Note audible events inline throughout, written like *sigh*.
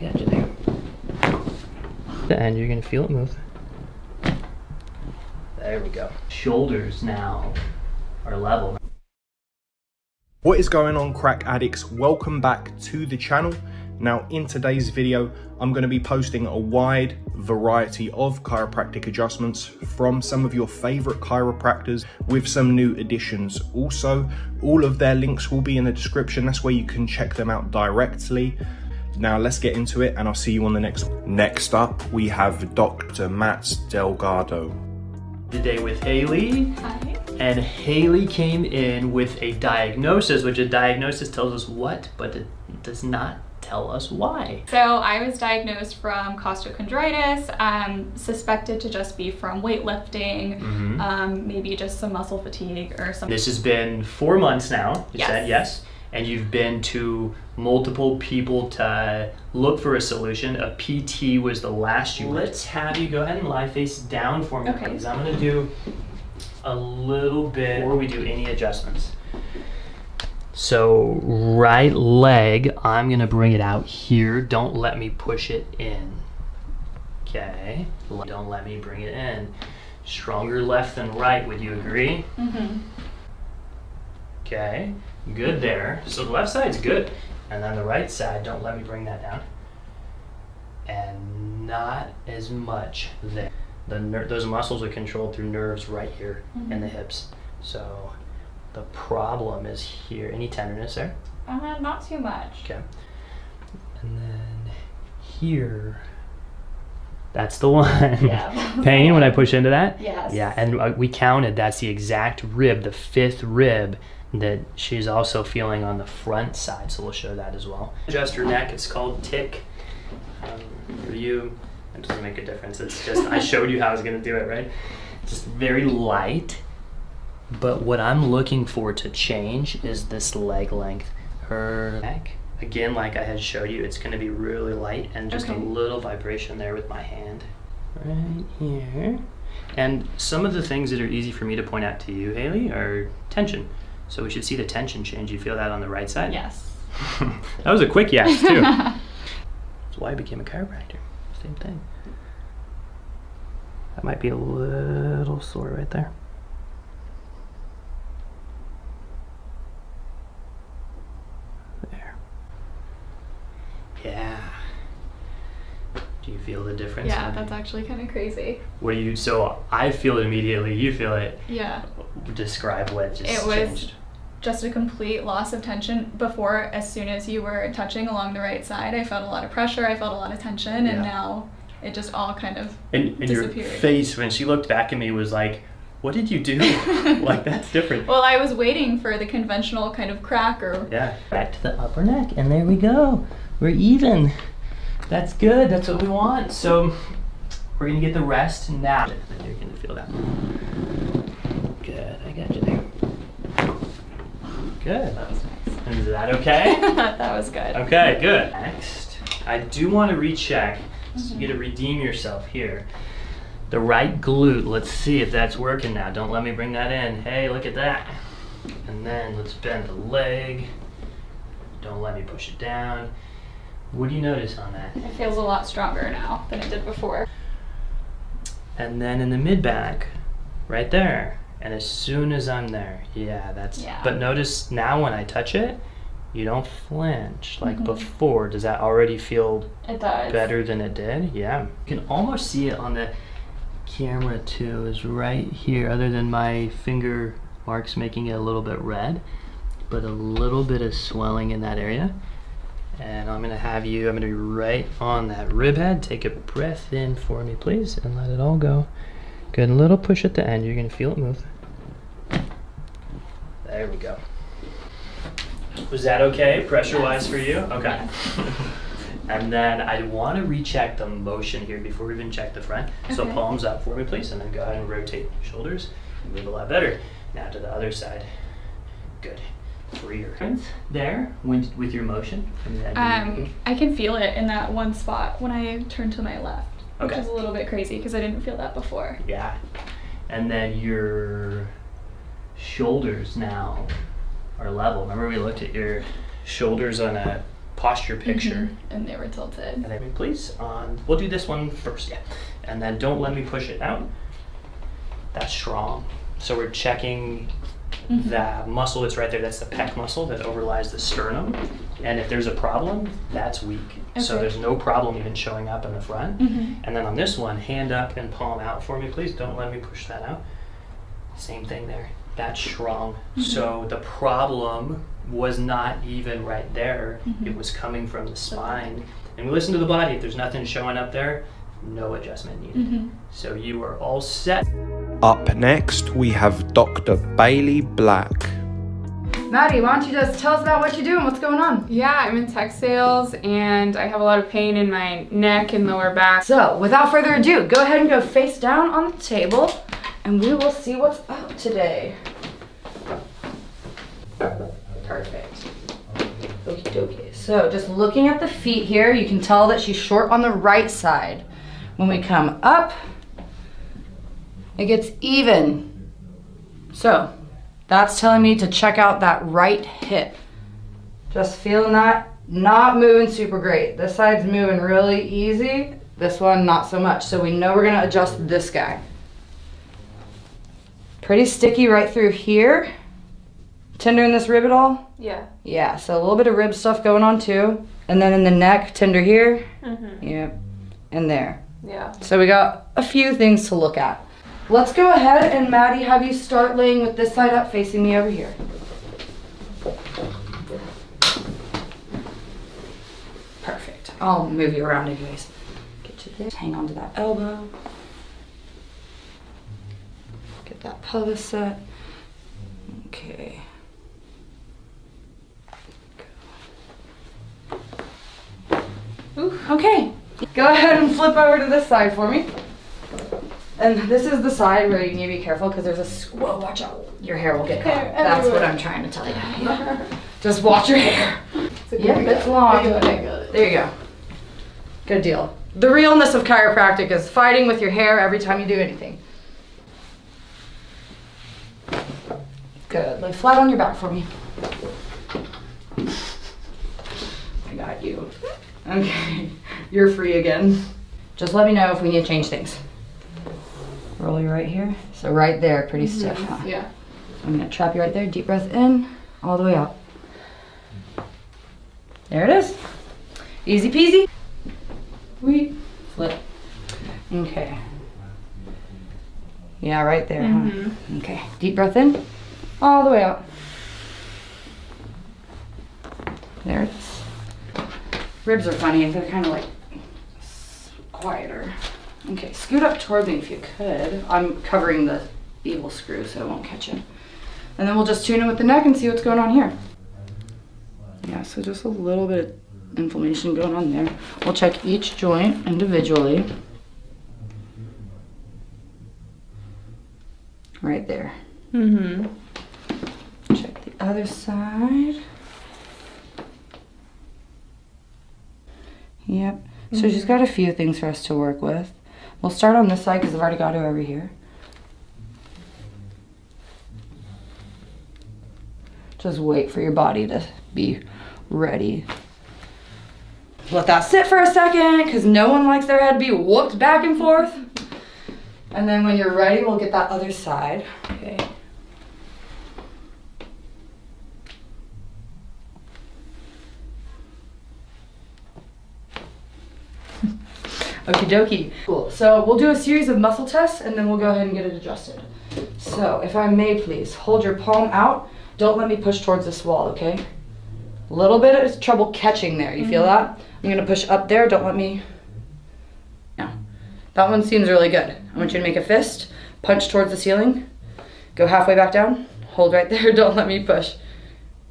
got you there. The end, you're gonna feel it move. There we go. Shoulders now are level. What is going on CrackAddictz? Welcome back to the channel. Now in today's video, I'm going to be posting a wide variety of chiropractic adjustments from some of your favorite chiropractors with some new additions. Also, all of their links will be in the description. That's where you can check them out directly. Now let's get into it and I'll see you on the next one. Next up, we have Dr. Matt Delgado. Today with Haley. Hi. And Haley came in with a diagnosis, which a diagnosis tells us what, but it does not tell us why. So I was diagnosed from costochondritis, um, suspected to just be from weightlifting, Mhm. um, maybe just some muscle fatigue or something. This has been four months now, you Yes. said, yes? And you've been to multiple people to look for a solution. A PT was the last you Let's have you go ahead and lie face down for me, Okay. please. I'm gonna do a little bit before we do any adjustments. So right leg, I'm gonna bring it out here. Don't let me push it in. Okay, don't let me bring it in. Stronger left than right, would you agree? hmm Okay, good there. So the left side's good. And then the right side, don't let me bring that down. And not as much there. The ner- those muscles are controlled through nerves right here in the hips. So the problem is here. Any tenderness there? Uh, not too much. Okay. And then here. That's the *laughs* one. Yeah. Pain when I push into that? Yes. Yeah, and uh, we counted. That's the exact rib, the fifth rib that she's also feeling on the front side. So we'll show that as well. Adjust her neck. It's called tick. Um, for you, it doesn't make a difference. It's just I showed you how I was gonna do it, right? Just very light. But what I'm looking for to change is this leg length. Her neck. Again, like I had showed you, it's gonna be really light and just a little vibration there with my hand. Right here. And some of the things that are easy for me to point out to you, Haley, are tension. So we should see the tension change. You feel that on the right side? Yes. *laughs* that was a quick yes, too. *laughs* That's why I became a chiropractor. Same thing. That might be a little sore right there. There. Yeah. Do you feel the difference? yeah, that's actually kind of crazy. What do you? So I feel it immediately. You feel it. Yeah. Describe what just It was changed. Just a complete loss of tension. Before, as soon as you were touching along the right side, I felt a lot of pressure, I felt a lot of tension, Yeah. and now it just all kind of And, and your face when she looked back at me was like, "What did you do?" *laughs* like that's different. Well, I was waiting for the conventional kind of crack or Yeah. Back to the upper neck, and there we go. We're even. That's good. That's what we want. So we're gonna get the rest now. Then you're gonna feel that. Good. I got you there. Good. that was nice. Is that okay? *laughs* that was good. Okay, good. Next, I do want to recheck. So you mm-hmm. get to redeem yourself here. The right glute. Let's see if that's working now. Don't let me bring that in. Hey, look at that. And then let's bend the leg. Don't let me push it down. What do you notice on that? It feels a lot stronger now than it did before. And then in the mid back, right there. And as soon as I'm there, yeah, that's. Yeah. But notice now when I touch it, you don't flinch like Mhm. before. Does that already feel It does. better than it did. Yeah, you can almost see it on the camera too. Is right here, other than my finger marks making it a little bit red, but a little bit of swelling in that area. And I'm gonna have you. I'm gonna be right on that rib head. Take a breath in for me, please, and let it all go. Good. Little push at the end. You're gonna feel it move. There we go. Was that okay, pressure-wise for you? Okay. *laughs* and then I want to recheck the motion here before we even check the front. So Okay. palms up for me, please, and then go ahead and rotate your shoulders. Move a lot better. Now to the other side. Good. Free your there with, with your motion. Um, I can feel it in that one spot when I turn to my left, which is a little bit crazy because I didn't feel that before. Yeah. And then your shoulders now are level. Remember we looked at your shoulders on a posture picture. Mhm. And they were tilted. And then please, um, we'll do this one first, yeah. And then don't let me push it out. That's strong. So we're checking the muscle that's right there. That's the pec muscle that overlies the sternum. And if there's a problem, that's weak. So there's no problem even showing up in the front. Mhm. And then on this one, hand up and palm out for me, please. Don't let me push that out. Same thing there. That's strong. So the problem was not even right there. It was coming from the spine. And we listen to the body. If there's nothing showing up there, no adjustment needed. Mhm. So you are all set. Up next, we have Dr. Bailey Black. Maddie, why don't you just tell us about what you do and what's going on? Yeah, I'm in tech sales and I have a lot of pain in my neck and lower back. So, without further ado, go ahead and go face down on the table and we will see what's up today. Perfect. Okie dokie. So, just looking at the feet here, you can tell that she's short on the right side. When we come up, it gets even. So, that's telling me to check out that right hip. Just feeling that, not moving super great. This side's moving really easy. This one, not so much. So we know we're gonna adjust this guy. Pretty sticky right through here. Tender in this rib at all? Yeah. Yeah, so a little bit of rib stuff going on too. And then in the neck, tender here. Mm-hmm. Yep. And there. Yeah. So we got a few things to look at. Let's go ahead and Maddie have you start laying with this side up facing me over here. Perfect. I'll move you around anyways. Get to this. Hang on to that elbow. Get that pelvis set. Okay. Okay. Go ahead and flip over to this side for me. And this is the side where you need to be careful because there's a whoa, watch out. Your hair will get caught. Hair That's what. I'm trying to tell you. Yeah. *laughs* Just watch your hair. It's Yep, it's long. I got I got it. There you go. Good deal. The realness of chiropractic is fighting with your hair every time you do anything. Good. Lay flat on your back for me. I got you. Okay. You're free again. Just let me know if we need to change things. Roll you right here. So right there, pretty mm-hmm. stiff, huh? Yeah. I'm gonna trap you right there. Deep breath in, all the way out. There it is. Easy peasy. We flip. Okay. Yeah, right there, huh? Mm-hmm. Okay. Deep breath in, all the way out. There it is. Ribs are funny. They're kind of like quieter. Okay, scoot up toward me if you could. I'm covering the evil screw so it won't catch you. And then we'll just tune in with the neck and see what's going on here. Yeah, so just a little bit of inflammation going on there. We'll check each joint individually. Right there. Mm-hmm. Other side. Yep. So she's mm-hmm. got a few things for us to work with. We'll start on this side because I've already got her over here. Just wait for your body to be ready. Let that sit for a second because no one likes their head to be whooped back and forth. And then when you're ready, we'll get that other side. Okay. Okie dokie. Cool. So we'll do a series of muscle tests and then we'll go ahead and get it adjusted. So if I may please, hold your palm out. Don't let me push towards this wall, okay? A little bit of trouble catching there. You feel mm-hmm. that? I'm gonna push up there. Don't let me. No. That one seems really good. I want you to make a fist, punch towards the ceiling, go halfway back down, hold right *laughs* there. Don't let me push.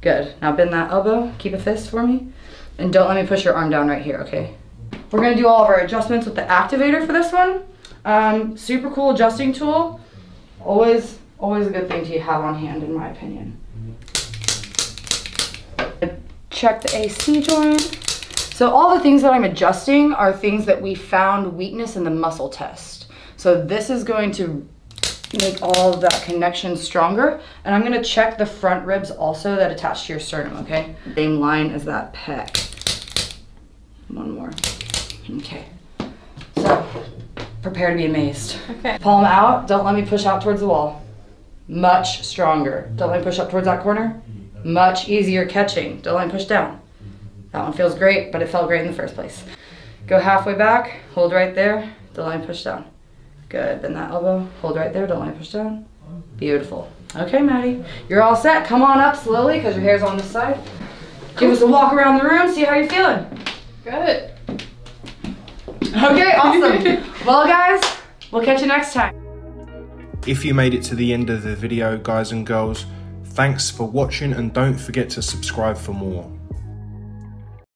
Good. Now bend that elbow, keep a fist for me, and don't let me push your arm down right here, okay? We're gonna do all of our adjustments with the activator for this one. Um, super cool adjusting tool. Always, always a good thing to have on hand, in my opinion. Check the AC joint. So all the things that I'm adjusting are things that we found weakness in the muscle test. So this is going to make all of that connection stronger. And I'm gonna check the front ribs also that attach to your sternum, okay? Same line as that pec. One more. Okay. So, prepare to be amazed. Okay. Palm out. Don't let me push out towards the wall. Much stronger. Don't let me push up towards that corner. Much easier catching. Don't let me push down. That one feels great, but it felt great in the first place. Go halfway back. Hold right there. Don't let me push down. Good. Bend that elbow. Hold right there. Don't let me push down. Beautiful. Okay, Maddie. You're all set. Come on up slowly because your hair's on this side. Give us a walk around the room. See how you're feeling. Good. Okay, *laughs* awesome. well, guys, we'll catch you next time. If you made it to the end of the video, guys and girls, thanks for watching and don't forget to subscribe for more.